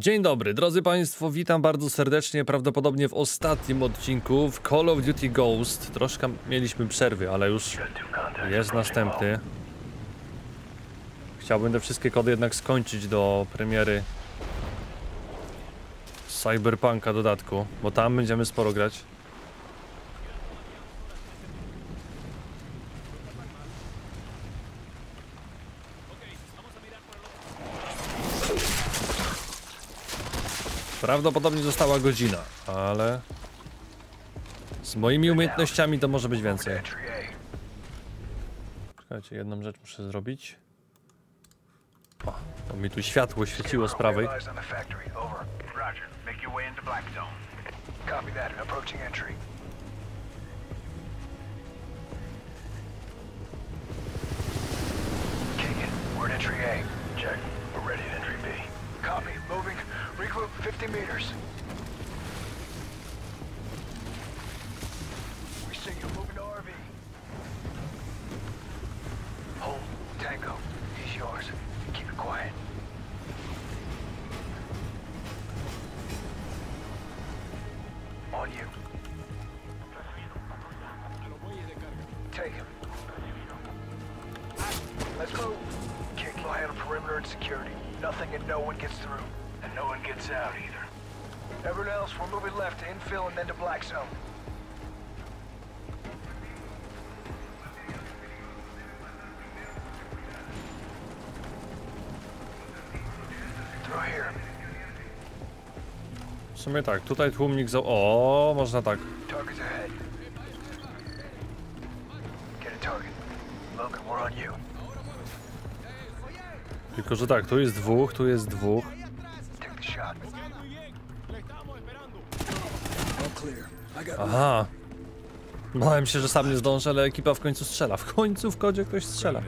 Dzień dobry, drodzy Państwo, witam bardzo serdecznie, prawdopodobnie w ostatnim odcinku w Call of Duty Ghost. Troszkę mieliśmy przerwy, ale już jest następny. Chciałbym te wszystkie kody jednak skończyć do premiery Cyberpunka dodatku, bo tam będziemy sporo grać. Prawdopodobnie została godzina, ale z moimi umiejętnościami to może być więcej. Czekajcie, jedną rzecz muszę zrobić. O, to mi tu światło świeciło z prawej. Copy. Moving. Regroup 50 meters. To infill and then to black zone. Through here. W sumie tak, tutaj tłumnik za... O, można tak. Target's ahead. Get a target. Logan, we're on you. Tylko, że tak, tu jest dwóch, tu jest dwóch. Aha. Bałem się, że sam nie zdążę, ale ekipa w końcu strzela. W końcu w kodzie ktoś strzela.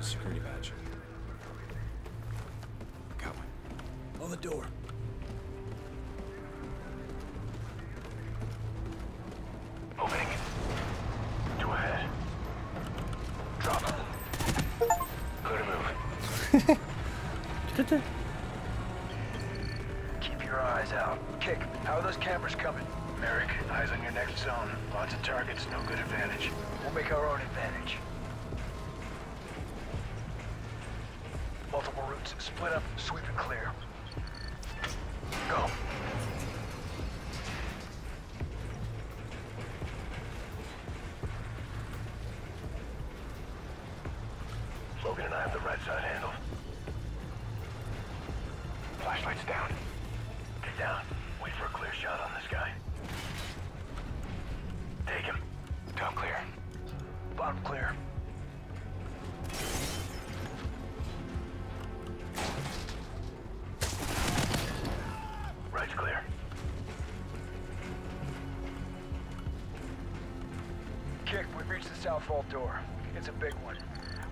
South vault door. It's a big one.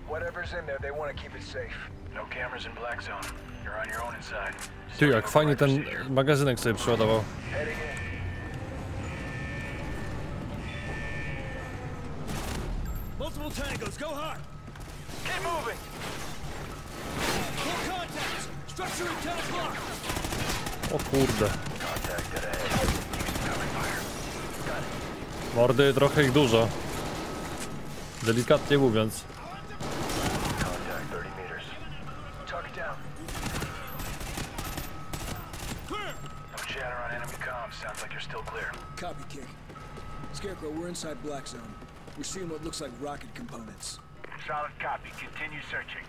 Whatever's in there, they want to keep it safe. No cameras in black zone. You're on your own inside. Ty, jak fajnie ten magazynek sobie przeładował. Multiple tangos, go hard! Keep moving! Full contacts! Structure intel's locked! O kurde. Contact dead ahead. Cover fire. Mordy, trochę ich dużo. Delikatnie mówiąc. Contact 30 meters. Target down. Clear! No chatter on enemy comms. Sounds like you're still clear. Copy, Kick. Scarecrow, we're inside Black Zone. We're seeing what looks like rocket components. Solid copy. Continue searching.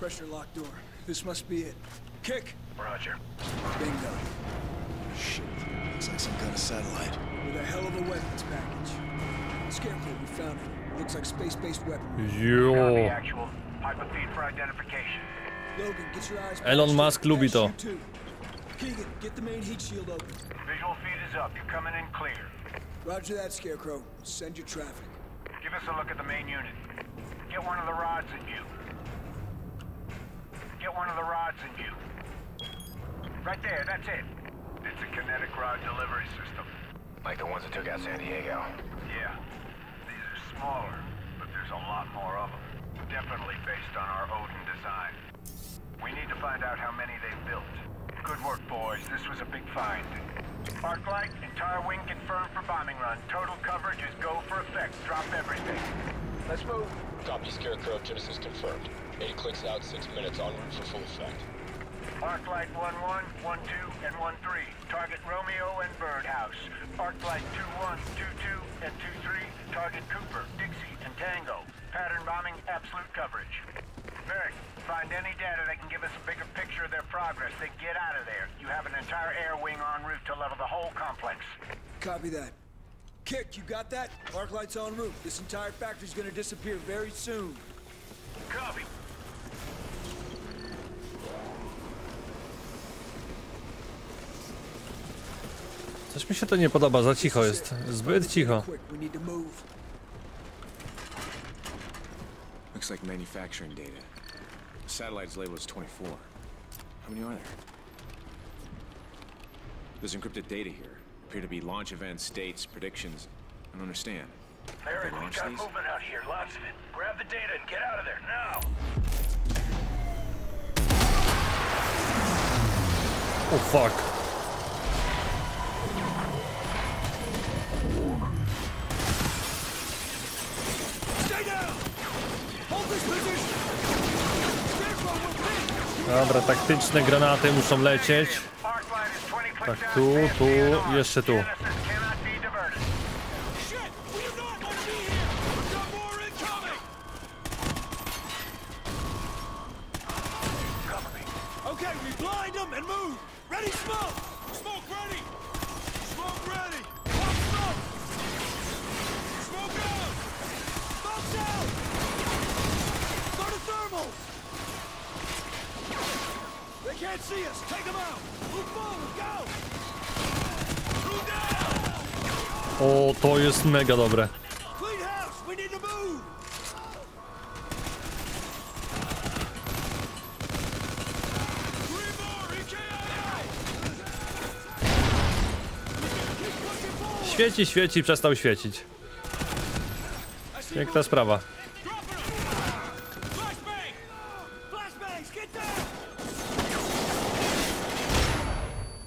Pressure locked door. This must be it. Kick! Roger. Bingo. Shit. Looks like some kind of satellite. With a hell of a weapons package. Scarecrow, we found it. Looks like space-based weapon. Copy actual. Pipe feed for identification. Logan, get your eyes Elon Musk up. lubi to. Keegan, get the main heat shield open. Visual feed is up. You're coming in clear. Roger that, Scarecrow. Send your traffic. Give us a look at the main unit. Get one of the rods in you. Get one of the rods in you. Right there, that's it. It's a kinetic rod delivery system. Like the ones that took out San Diego. Yeah. These are smaller, but there's a lot more of them. Definitely based on our Odin design. We need to find out how many they've built. Good work, boys. This was a big find. Arclight, entire wing confirmed for bombing run. Total coverage is go for effect. Drop everything. Let's move. Copy Scarecrow, Genesis confirmed. 8 clicks out, 6 minutes en route for full effect. Arclight 1-1, 1-2, and 1-3. Target Romeo and Birdhouse. Arclight 2-1, 2-2, and 2-3. Target Cooper, Dixie, and Tango. Pattern bombing, absolute coverage. Merrick, find any data that can give us a bigger picture of their progress. Then get out of there. You have an entire air wing en route to level the whole complex. Copy that. Kick, you got that? Arc lights en route. This entire factory's gonna disappear very soon. Copy. Coś mi się to nie podoba, za cicho jest. Zbyt cicho. Looks like manufacturing data. Satellite's label is 24. How many are there? There's encrypted data here. Appear to be launch events, dates, predictions. I don't understand. Merrick, They we got these? movement out here. Lots of it. Grab the data and get out of there now. O fuck. Dobra, taktyczne granaty muszą lecieć. Arclight is 20 clicks Tak, tu, tu, jeszcze tu. Pushing forward! Świeci, świeci, przestał świecić. Piękna sprawa.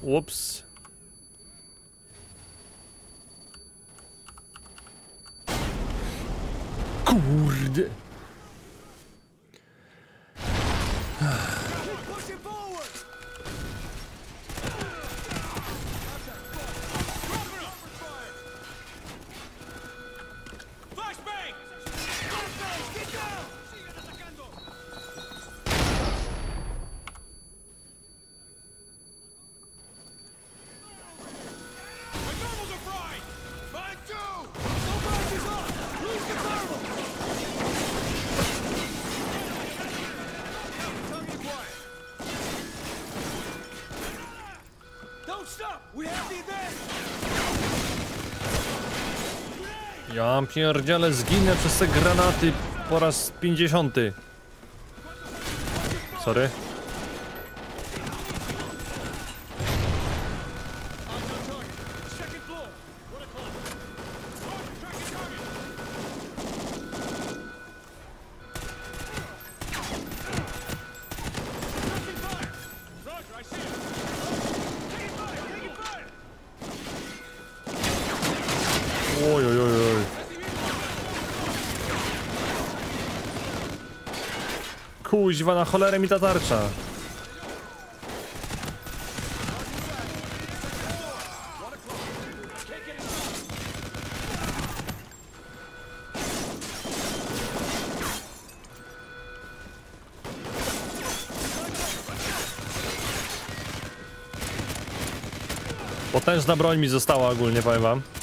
Ups. Ja pierdziele, zginę przez te granaty po raz 50. Sorry. Kuźwa, na cholerę mi ta tarcza. Potężna broń mi została ogólnie, powiem wam.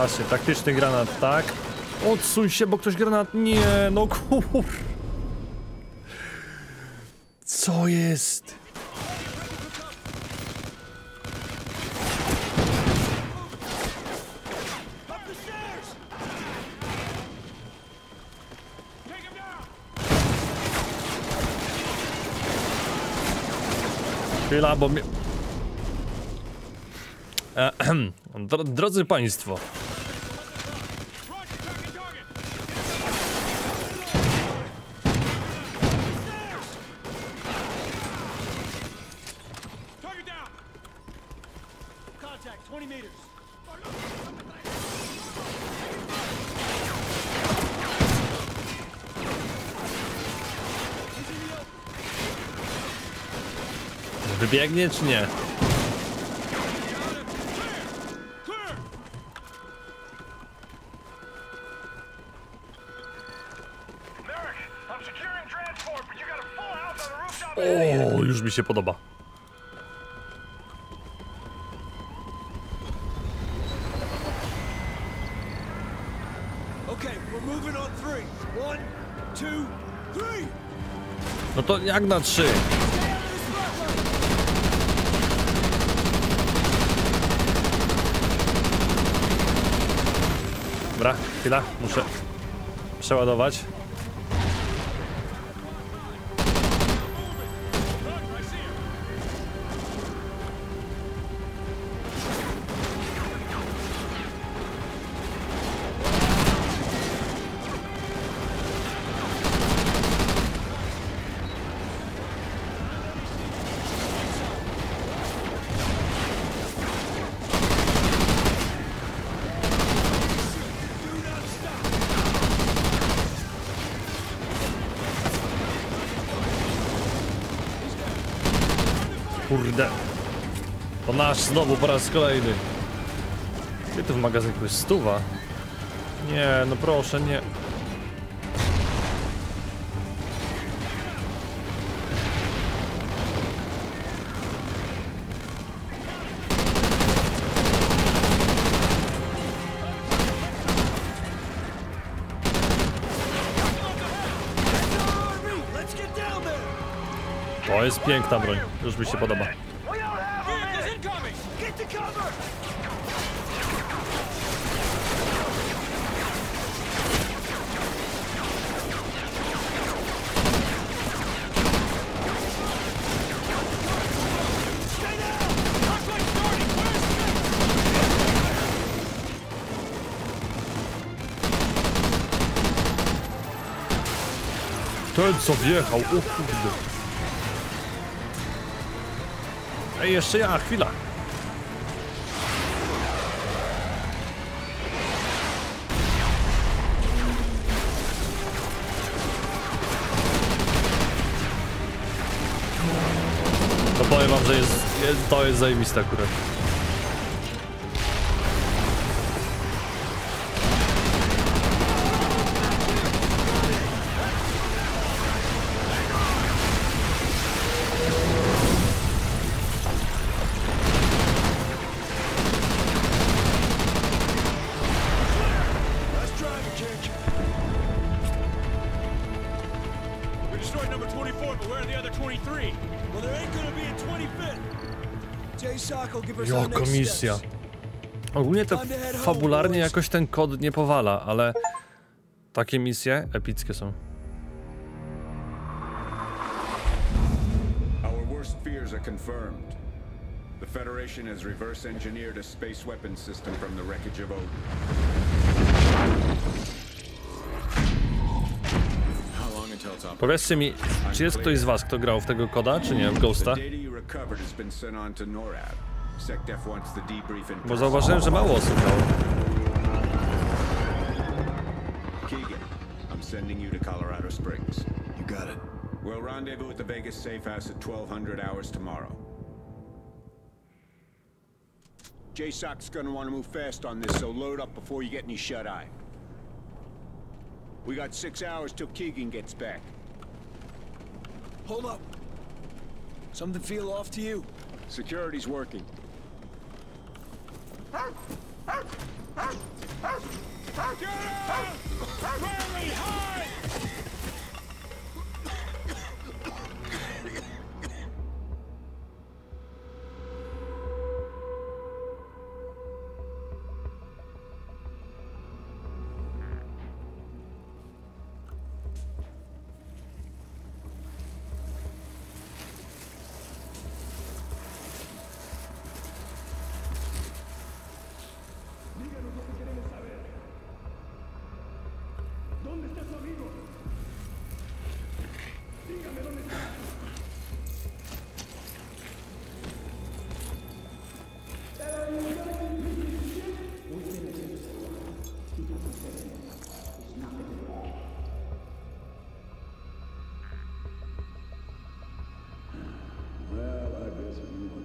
Patrzcie, taktyczny granat, tak? Odsuń się, bo ktoś granat... Nie, no kur... Co jest? Chwila, bo mi... Drodzy Państwo, the rooftop area. O, już mi się podoba. No to jak na trzy? Stay out of the spotlight. Dobra, chwila, muszę przeładować. Nasz znowu po raz kolejny. Gdzie to w magazynku jest stuwa? Nie, no proszę, nie. To jest piękna broń. Już mi się podoba. Co wjechał, o kurde. Ej, jeszcze ja, chwila. To powiem wam, że jest, jest, to jest zajebiste akurat. Next misja. Ogólnie to fabularnie jakoś ten kod nie powala, ale takie misje epickie są. Our worst fears are confirmed. The Federation has reverse engineered a space weapons system from the wreckage of Odin. Powiedzcie mi, czy jest ktoś z was, kto grał w tego koda, czy nie, w Ghosta? The data you recovered has been sent on to NORAD. SecDef wants the debrief in Bo person. zauważyłem, że mało osób grało. Keegan, I'm sending you to Colorado Springs. You got it. We'll rendezvous at the Vegas safe house at 1200 hours tomorrow. JSOC's gonna want to move fast on this, so load up before you get any shut-eye. We got six hours till Keegan gets back. Hold up. Something feel off to you? Security's working. Get up! Very high!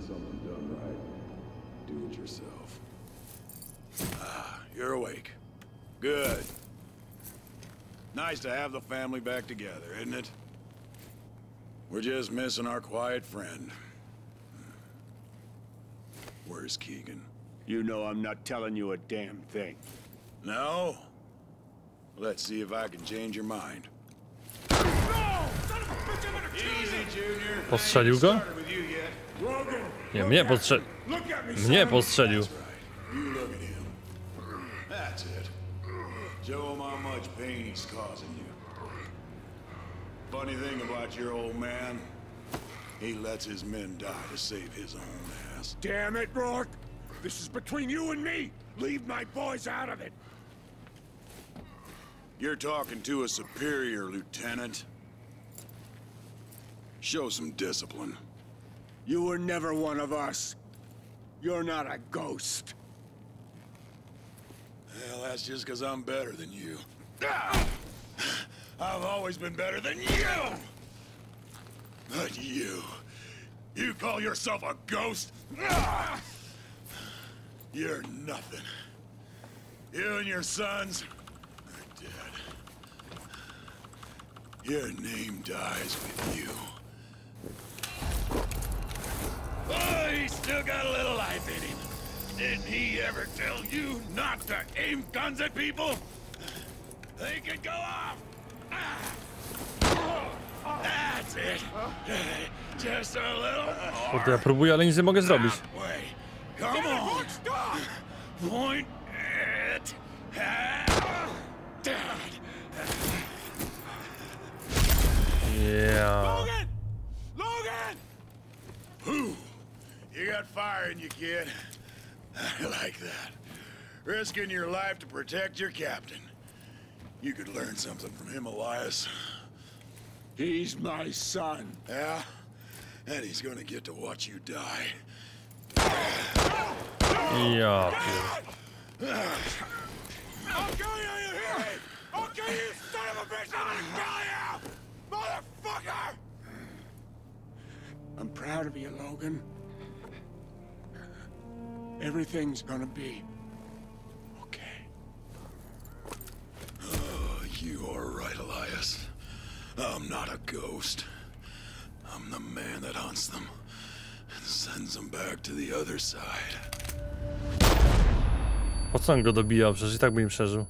Something done right, do it yourself. Ah, You're awake. Good. Nice to have the family back together, isn't it? We're just missing our quiet friend. Where's Keegan? You know I'm not telling you a damn thing. No? Let's see if I can change your mind. Easy, Junior. Postrzelił go? Started with you yet. Logan! Nie, mnie postrzelił. Look at me, Mnie son. postrzelił. You look at him. That's it. Show him how much pain he's causing you. Funny thing about your old man, he lets his men die to save his own ass. Damn it, Rourke! This is between you and me! Leave my boys out of it! You're talking to a superior, Lieutenant. Show some discipline. You were never one of us. You're not a ghost. Well, that's just because I'm better than you. Ah! I've always been better than you! But you... You call yourself a ghost? Ah! You're nothing. You and your sons are dead. Your name dies with you. Oh, he's still got a little life in him. Didn't he ever tell you not to aim guns at people? They could go off. Ah. That's it. Just a little Kurde, ja próbuję, ale nic nie mogę zrobić. way. Come on. Point it Dad. Yeah. Logan! Logan! Whew. You got fire in you, kid. I like that. Risking your life to protect your captain. You could learn something from him, Elias. He's my son. Yeah? And he's gonna get to watch you die. Ja pier... I'll kill you, you hear me? I'll kill you, son of a bitch! I'm gonna kill you! Motherfucker! I'm proud of you, Logan. Everything's gonna be okay. Oh, you are right, Elias. I'm not a ghost. I'm the man that hunts them and sends them back to the other side. Po co on go dobijał? Przecież i tak by im przeżył.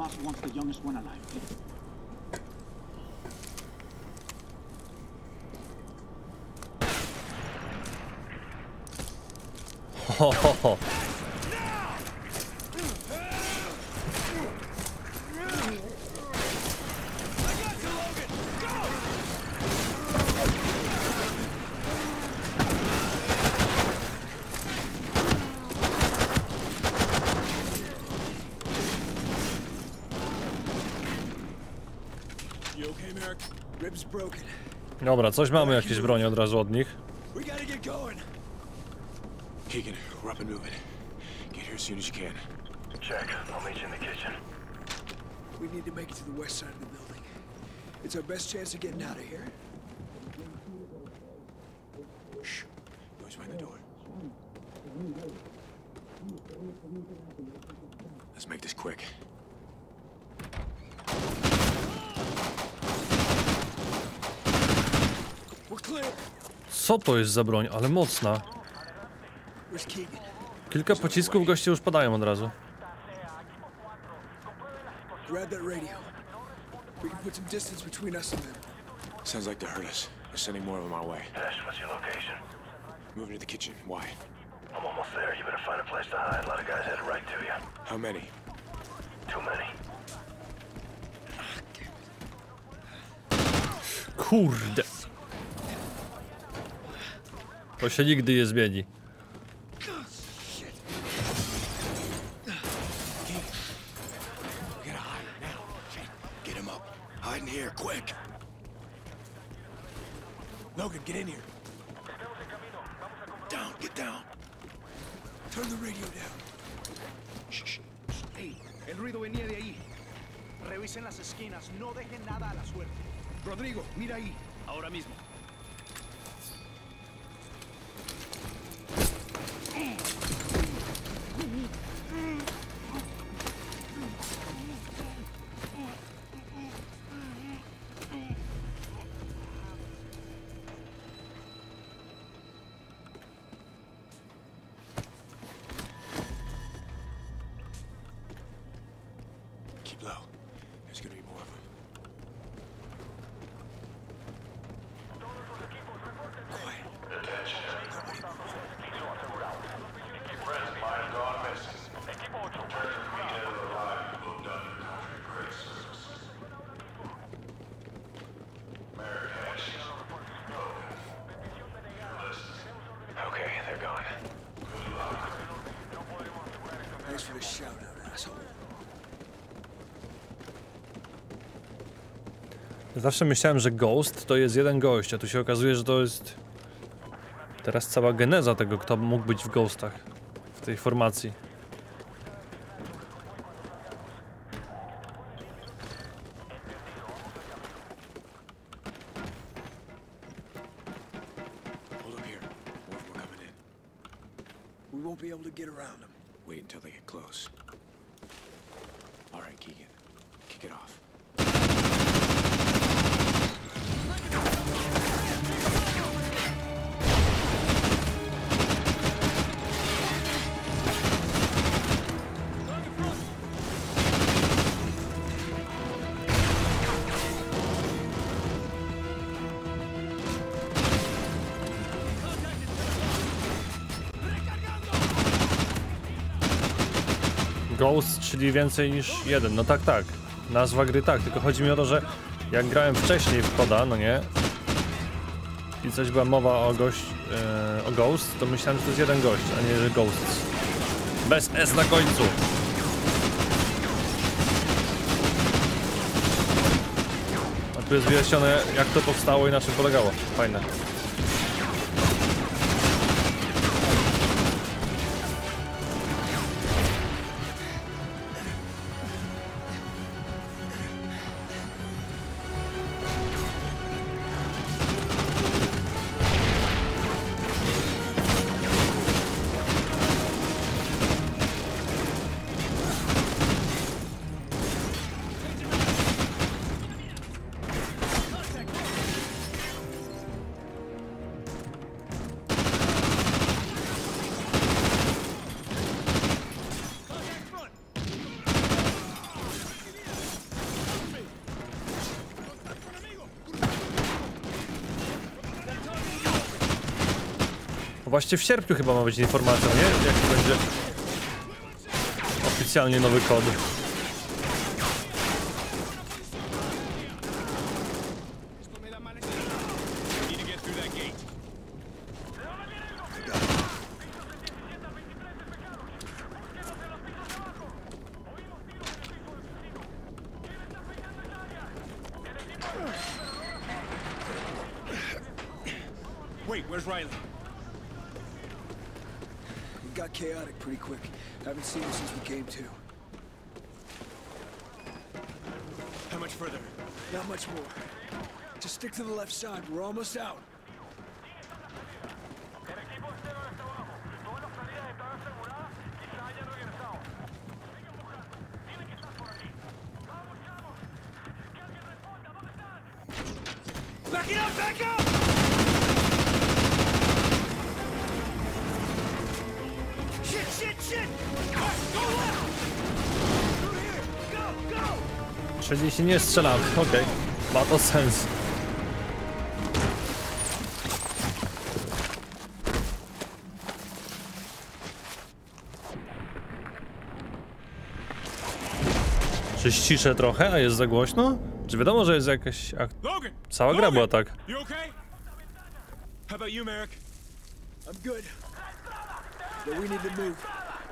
Boss wants the youngest one alive. Ho, ho, ho. Dobra, coś mamy jakieś broń od razu od nich. We gotta get going. Keegan, we're up and moving. Get here as soon as you can. Check. I'll meet you in the kitchen. We need to make it to the west side of the building. It's our best chance of getting out of here. Shh. Boys behind the door. Let's make this quick. We're clear. Co to jest za broń? Ale mocna. Kilka pocisków goście już padają od razu. Grab that radio. We can put some distance between us and them. Sounds like they heard us. They're sending more of them our way. Ash, what's your location? Moving to the kitchen. Why? I'm almost there. You better find a place to hide. A lot of guys headed right to you. How many? Too many. Kurde. To się nigdy nie zmieni. Zawsze myślałem, że Ghost to jest jeden gość, a tu się okazuje, że to jest teraz cała geneza tego, kto mógł być w Ghostach, w tej formacji. Czyli więcej niż jeden. No tak, tak. Nazwa gry tak, tylko chodzi mi o to, że jak grałem wcześniej w Koda, no nie? I coś była mowa o gość, e, o Ghost, to myślałem, że to jest jeden gość, a nie, że Ghosts. Bez S na końcu. A tu jest wyjaśnione, jak to powstało i na czym polegało. Fajne. Właśnie w sierpniu chyba ma być informacja, nie? Jaki będzie oficjalnie nowy kod. Stick to the left side. We're almost out. Back it up, back up! Shit, shit, shit! Go, left! Through here! Go, go! Czyli się nie strzelamy, okej. Ma to sens. Czy ściszę trochę, a jest za głośno? Czy wiadomo, że jest jakaś... Ak... Logan! Cała gra była tak. You okay? How about you, Merrick? I'm good. But we need to move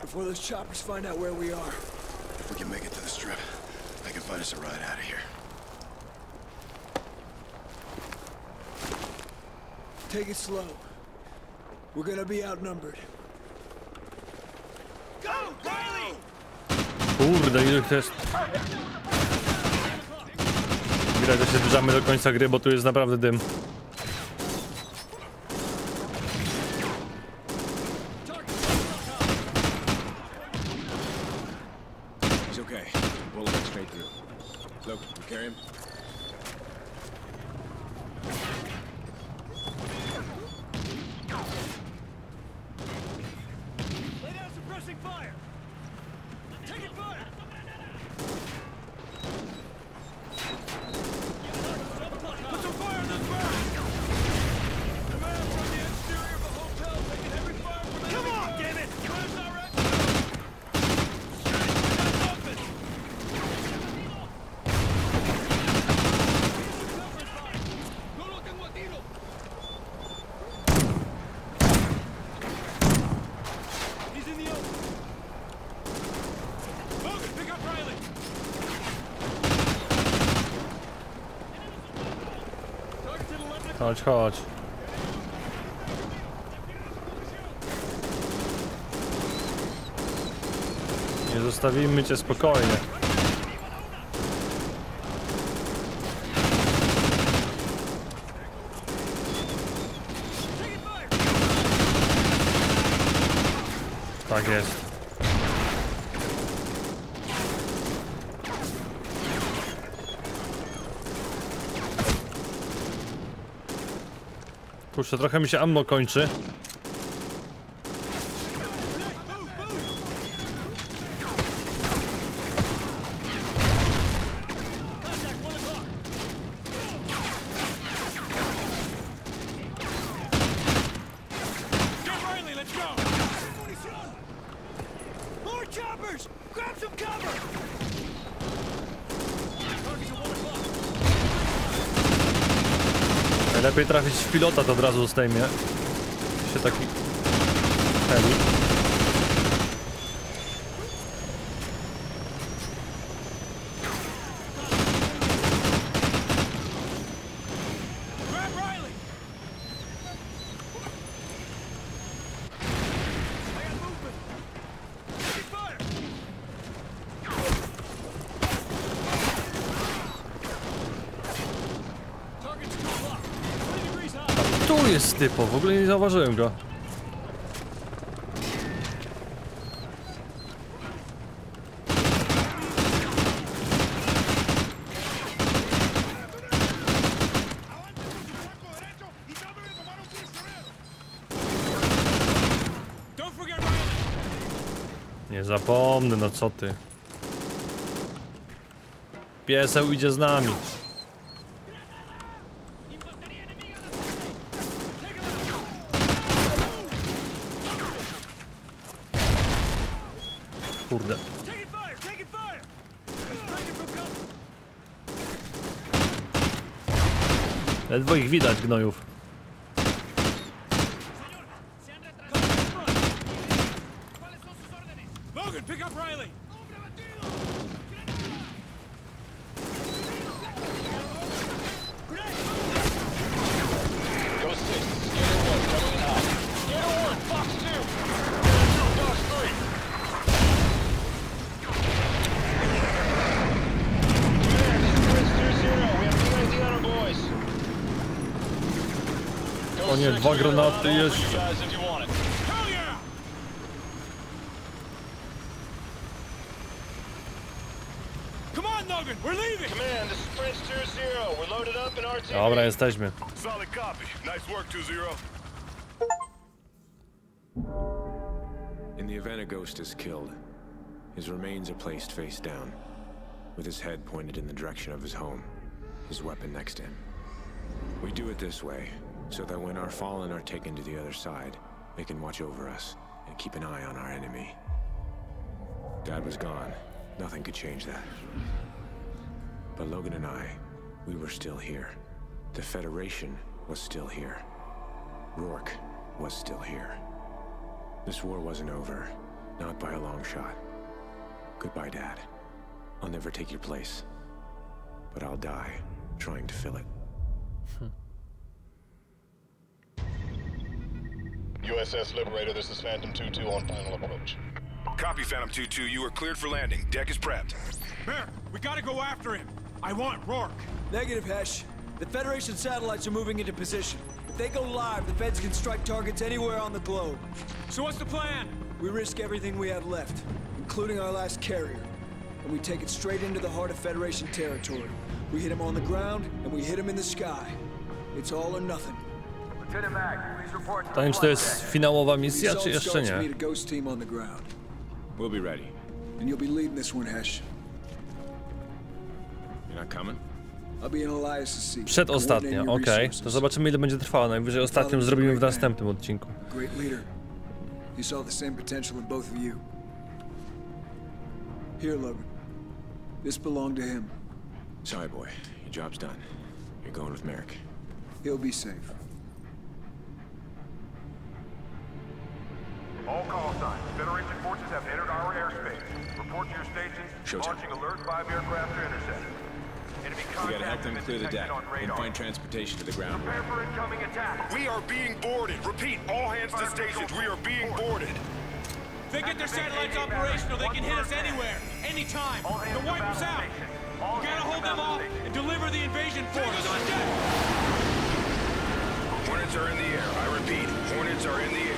before those choppers find out where we are. If we can make it to the strip, I can find us a ride out of here. Take it slow. We're gonna be outnumbered. Kurde, ile jest. Widać, że się zbliżamy do końca gry, bo tu jest naprawdę dym. He's okay. Bullet went straight through. Look, you carry him? Lay down suppressing fire! Taking fire! Put some fire on this barn! Command from the exterior of the hotel, taking heavy fire from Come on, damn it! Where's our open! No lo tengo a tiro! He's in the open! Logan, pick up Riley! Target to the left Chodź, chodź. Nie zostawimy cię spokojnie. Tak jest. Kurczę, trochę mi się ammo kończy. Get Riley, let's go! More choppers! Grab some cover! Target's at one o'clock. Najlepiej trafić w pilota, to od razu zdejmie. Się taki... Heli. Grab Riley! I got movement! Taking fire! Target's two o'clock. 20 degrees high. Tu jest typo, w ogóle nie zauważyłem go. Nie zapomnę, no co ty. Pieseł idzie z nami. Kurde. Taking fire! Taking fire! Taking from cover! Ledwo ich widać, gnojów. Up in RTB. Dobra, jesteśmy. Solid copy. Nice work, 2-0. In the event a ghost is killed, his remains are placed face down, with his head pointed in the direction of his home, his weapon next to him. We do it this way, so that when our fallen are taken to the other side, they can watch over us and keep an eye on our enemy. Dad was gone. Nothing could change that. But Logan and I, we were still here. The Federation was still here. Rourke was still here. This war wasn't over. Not by a long shot. Goodbye, Dad. I'll never take your place. But I'll die trying to fill it. Hmm. USS Liberator, this is Phantom 2-2 on final approach. Copy, Phantom 2-2. You are cleared for landing. Deck is prepped. Bear, we gotta go after him. I want Rourke. Negative, Hesh. The Federation satellites are moving into position. If they go live, the Feds can strike targets anywhere on the globe. So what's the plan? We risk everything we have left, including our last carrier. And we take it straight into the heart of Federation territory. We hit him on the ground, and we hit him in the sky. It's all or nothing. To To nie wiem, czy to jest finałowa misja, czy These jeszcze starts nie. a ghost team on the ground. We'll be ready. And you'll be leading this one, Hesh. You're not coming? I'll be in Elias's seat. Przedostatnia, coordinating okej. resources. To zobaczymy ile będzie trwała. Najwyżej ostatnią zrobimy w następnym odcinku. Great leader. He saw the same potential in both of you. Here, Logan. This belonged to him. Sorry, boy. Your job's done. You're going with Merrick. He'll be safe. All call signs. Federation forces have entered our airspace. Report to your stations. Showtime. Launching alert 5 aircraft to intercept. Enemy We contact gotta help them clear the deck and find transportation to the ground. Prepare for incoming attack. We are being boarded. Repeat, all hands to stations. We are being boarded. If they get their satellites operational, they can hit us anywhere, anytime. They'll wipe us out. We gotta hold them off and deliver the invasion force. on deck! Hornets are in the air. I repeat, Hornets are in the air.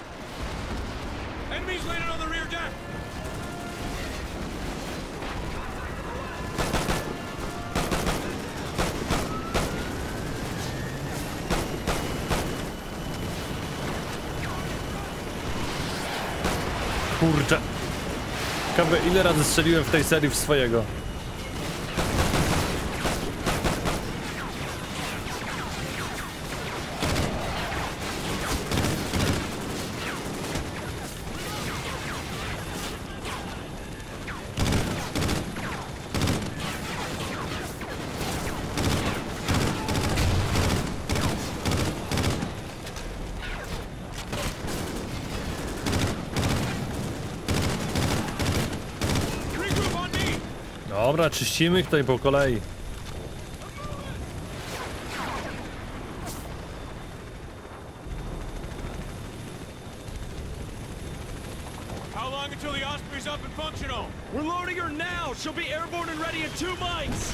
Enemies landed on the rear deck. Kurczę. Ciekawe ile razy strzeliłem w tej serii w swojego. Czyścimy ich tutaj po kolei. How long until the Osprey's up and functional? We're loading her now! She'll be airborne and ready in two mics!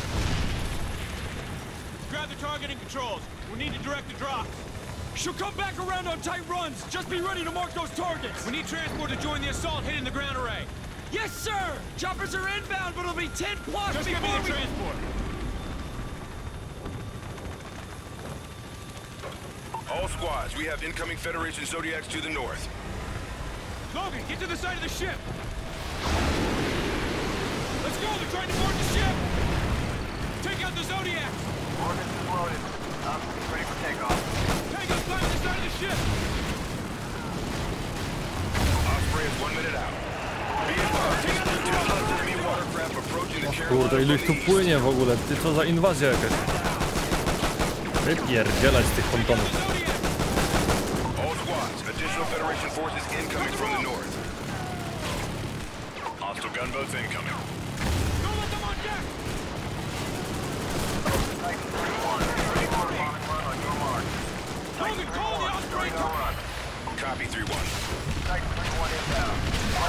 Grab the targeting controls. We need to direct the drops. She'll come back around on tight runs! Just be ready to mark those targets! We need transport to join the assault hitting the ground array. Yes, sir! Choppers are inbound, but it'll be 10 plus Just give me before the we... transport. All squads, we have incoming Federation Zodiacs to the north. Logan, get to the side of the ship. Let's go. They're trying to board the ship. Take out the Zodiac. Ordnance is loaded. Up, ready for takeoff. Tango, climb to the side of the ship. Osprey is one minute out. Be advised, two plus enemy watercraft approaching the Kurde, Carolina ilu ich tu płynie w ogóle? Ty, co za inwazja jakaś. Wypierdzielać tych pontonów. Titan 31, ready for a bombing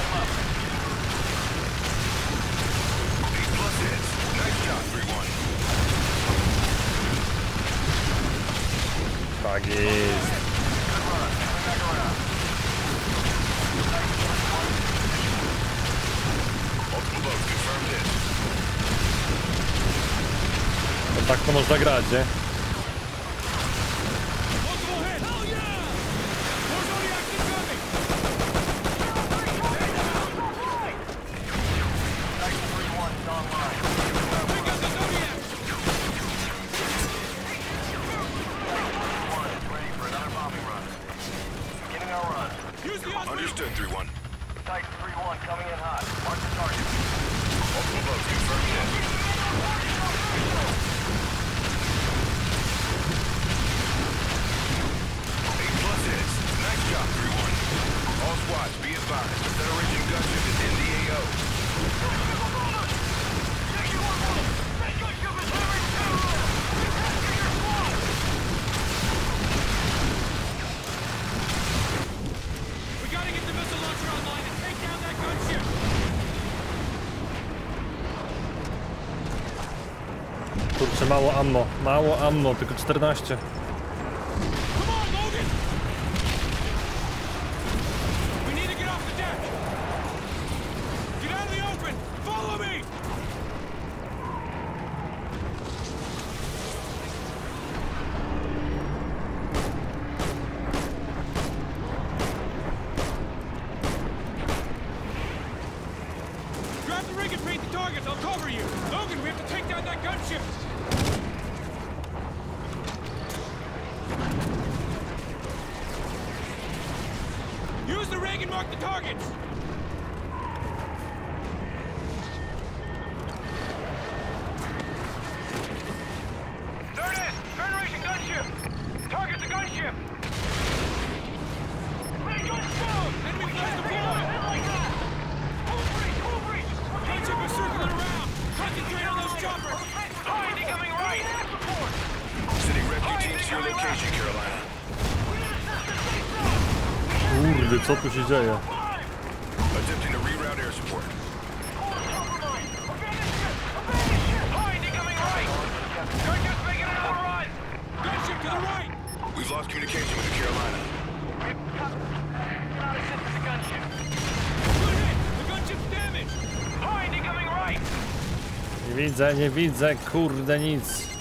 run confirmed hit. No tak to można grać, nie? Multiple hits. Hell yeah. More Zodiacs incoming. Titan 31 is online. Take out the Zodiac. Titan 31 is ready for another bombing run. Understood, 3-1. Titan 3-1 coming in hot. Mark the target. Multiple boats confirmed in. Eight plus hits. Nice job, 3-1. All squads, be advised. The Federation gunship is in the AO. We gotta get the missile launcher online and take down that gunship! Kurczę, mało ammo, mało ammo, tylko 14. damaged. Behind, incoming right! Nie widzę, nie widzę, kurde nic.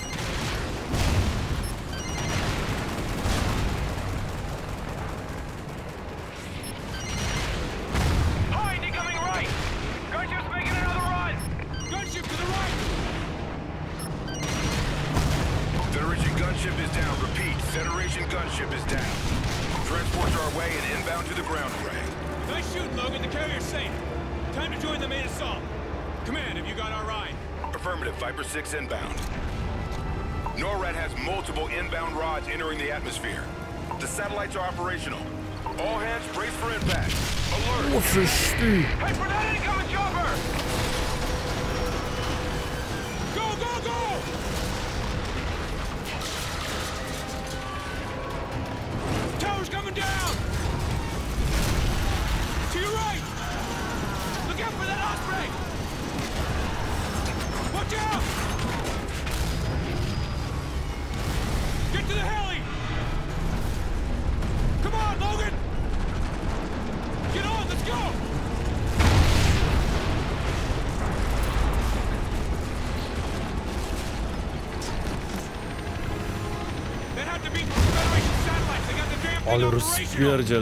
Ale operational. rozpierdziel.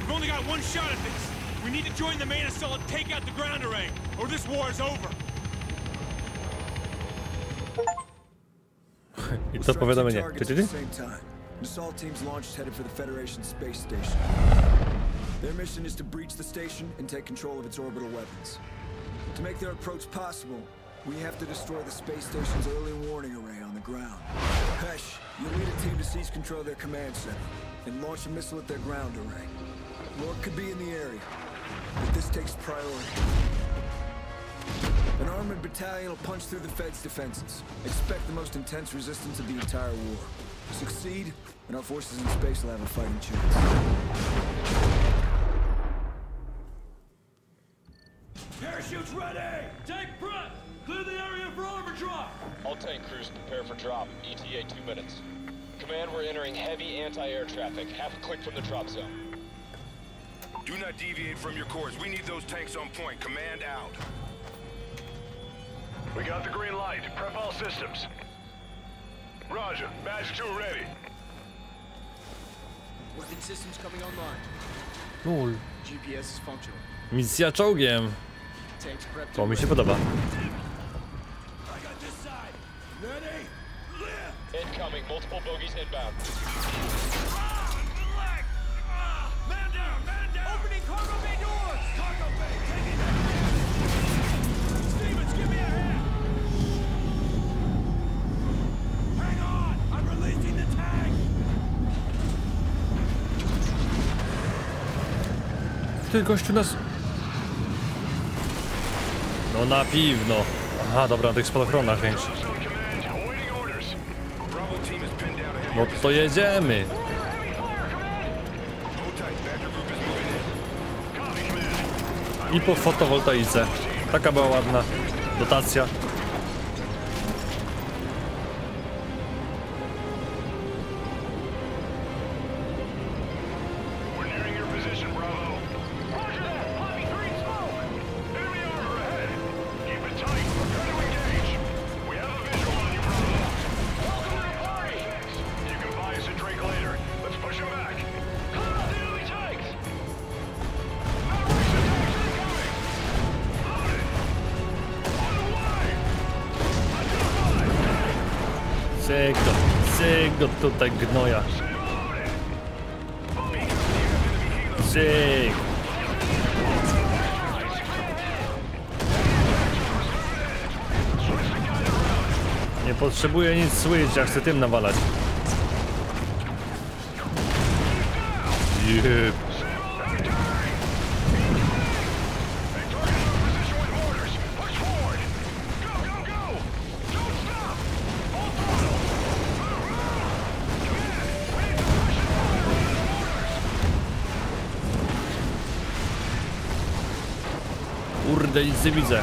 We've only got one shot at this. We need to join the main assault and take out the ground array, or this war is over. I We'll to strike two powiadomienie. Ty, targets ty, at the ty? same time. An assault team's launched headed for the Federation space station. Their mission is to breach the station and take control of its orbital weapons. To make their approach possible, we have to destroy the space station's early warning array on the ground. Hesh, you lead a team to seize control of their command center and launch a missile at their ground array. Lord could be in the area, but this takes priority. An armored battalion will punch through the Fed's defenses. Expect the most intense resistance of the entire war. Succeed, and our forces in space will have a fighting chance. Parachutes ready! Take front! Clear the area for armor drop! All tank crews prepare for drop. ETA two minutes. Command, we're entering heavy anti-air traffic. Half a click from the drop zone. Do not deviate from your course. We need those tanks on point. Command out. We got the green light. Prep all systems. Roger. Badge 2 ready. Weapon systems coming online. Lul. GPS is functional. Misja czołgiem. Tanks prepped. To mi się podoba. I got this side. Ready? Incoming, multiple bogeys inbound. Man! Opening cargo bay doors! Cargo bay, give me a hand! Hang on! I'm releasing tank! Gościu nas... No na piwno. Aha, dobra, na tych spadochronach chęci. No to jedziemy. I po fotowoltaice. Taka była ładna dotacja. Tutaj gnoja. Cyk. Nie potrzebuję nic słyć, ja chcę tym nawalać. Jeb. Kurde, nic nie widzę.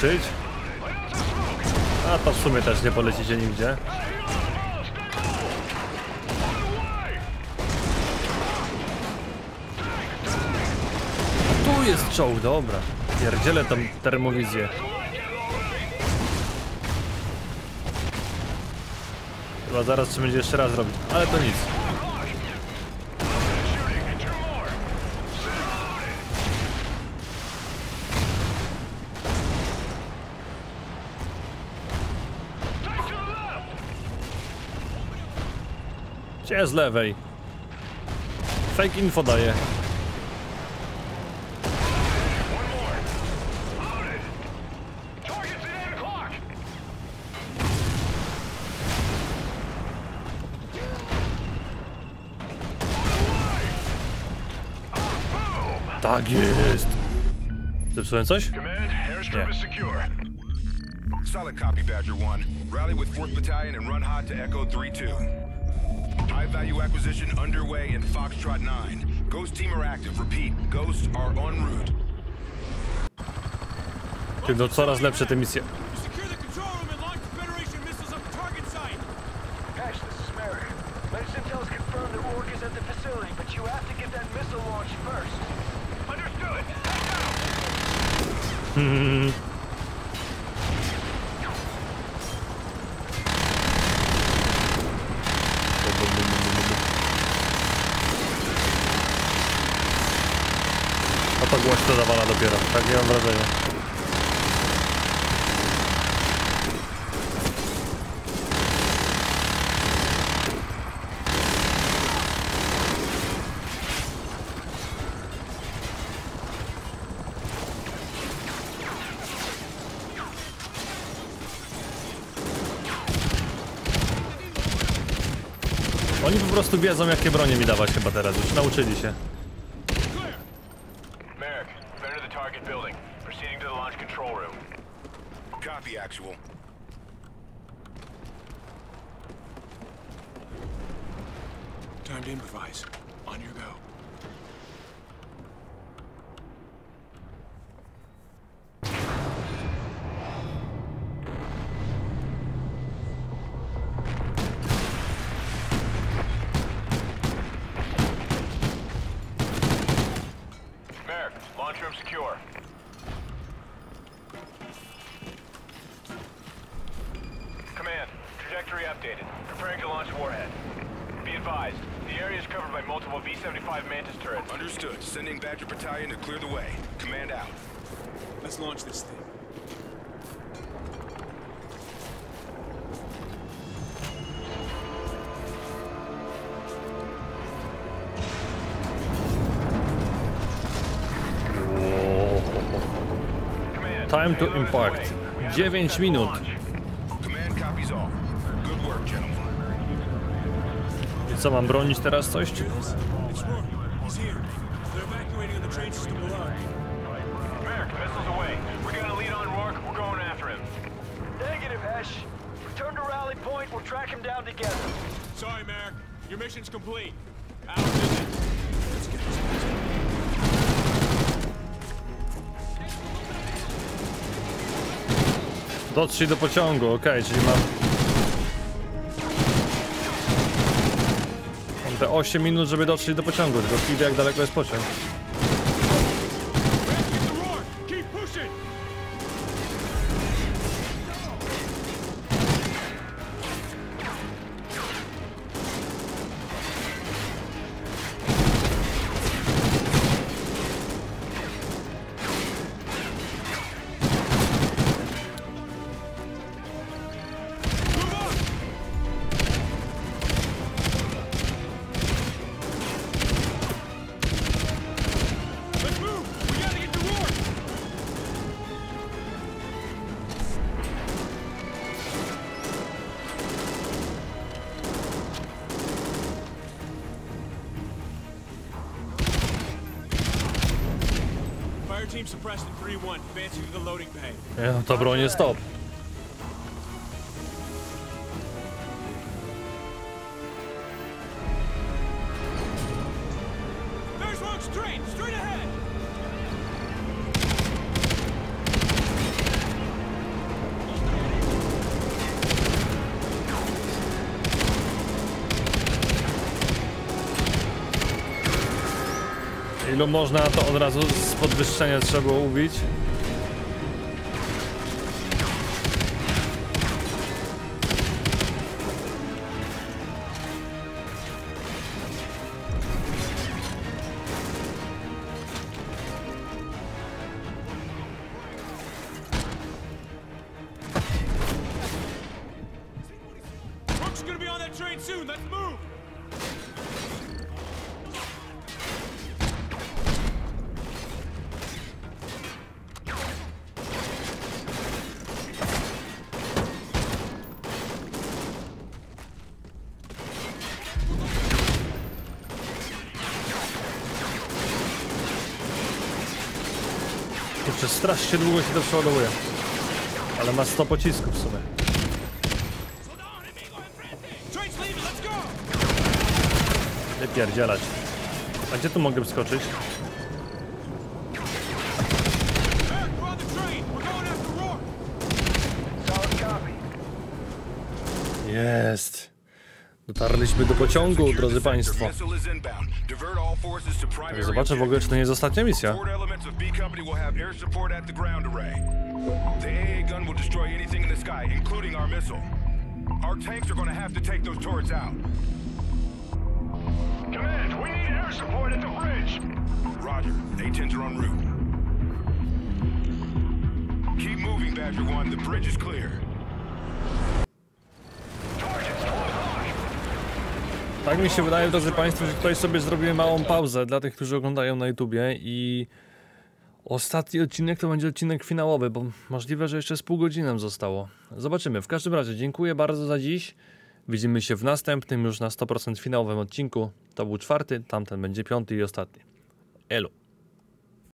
Zniszczyć. A to w sumie też nie polecicie nigdzie. Tu jest czołg, dobra. Pierdzielę tą termowizję. Chyba zaraz trzeba będzie jeszcze raz robić, ale to nic. Gdzie z lewej? Fake info daje. Target's at 8 o'clock. Tak jest. Zepsułem coś? Command, airstrip Yeah. is secure. Solid copy, Badger 1. Rally with 4th Battalion and run hot to Echo 3-2. High value acquisition underway in Foxtrot 9. Ghost team are active. Repeat, ghosts are en route. Ty, no coraz lepsze te misje. Secure prostu wiedzą jakie bronie mi dawać chyba teraz, już nauczyli się. Covered by multiple V-75 Mantis turrets. Understood. Sending Badger Battalion to clear the way. Command out. Let's launch this thing. Time to impact. 9 minut. We'll track him down together. Sorry, Merrick. Your mission's complete. Out of business. Dotrzyj do pociągu, okej, czyli mam... 8 minut, żeby dotrzeć do pociągu, tylko widzę jak daleko jest pociąg. Fire team suppressed in 3-1. Można to od razu z podwyższenia trzeba było ubić? Kurczę, strasznie długo się to przeładowuje. Ale ma 100 pocisków w sumie. Train's leaving. Let's go. Nie pierdzielać. A gdzie tu mogę skoczyć? Jest. Dotarliśmy do pociągu, drodzy Państwo. Zobaczę w ogóle, czy to nie jest ostatnia misja. Company will have air support at the ground array. The AA gun will destroy anything in the sky, including our missile. Our tanks are to have to take those turrets out. Command, we need air support at the bridge. Roger. A-10s are en route. Keep moving, Badger 1. The bridge is clear. Tak mi się wydaje, drodzy Państwo, że tutaj sobie zrobimy małą pauzę dla tych, którzy oglądają na YouTubie i ostatni odcinek to będzie odcinek finałowy, bo możliwe, że jeszcze z pół godziny nam zostało. Zobaczymy. W każdym razie dziękuję bardzo za dziś. Widzimy się w następnym, już na 100% finałowym odcinku. To był czwarty, tamten będzie piąty i ostatni. Elo.